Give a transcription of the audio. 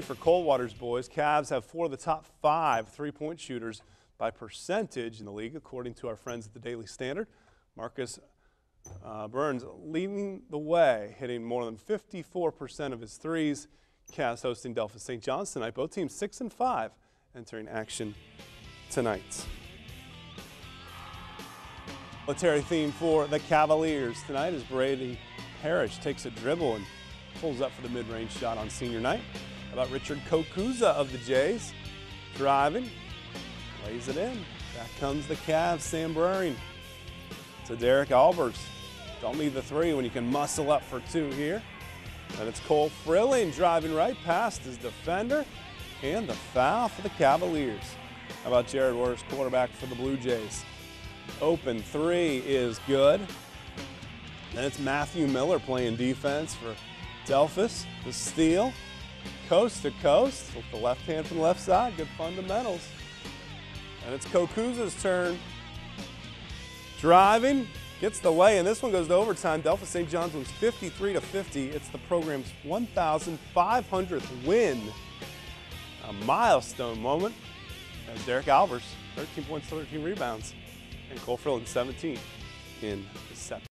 For Coldwater's boys. Cavs have four of the top five three-point shooters by percentage in the league, according to our friends at the Daily Standard. Marcus uh, Burns leading the way, hitting more than 54% of his threes. Cavs hosting Delphos St. John's tonight. Both teams six and five entering action tonight. Military theme for the Cavaliers tonight as Brady Parrish takes a dribble and pulls up for the mid-range shot on senior night. About Richard Kokuza of the Jays? Driving, lays it in. Back comes the Cavs, Sam Bruring to Derek Albers. Don't need the three when you can muscle up for two here. And it's Cole Frilling driving right past his defender. And the foul for the Cavaliers. How about Jared Waters, quarterback for the Blue Jays? Open three is good. Then it's Matthew Miller playing defense for Delphos. The steal, coast to coast, with the left hand from the left side. Good fundamentals. And it's Kokuza's turn. Driving, gets the lay, and this one goes to overtime. Delphos St. John's wins 53 to 50. It's the program's 1,500th win. A milestone moment as Derek Albers, 13 points, 13 rebounds, and Cole Frilling, 17 in the second.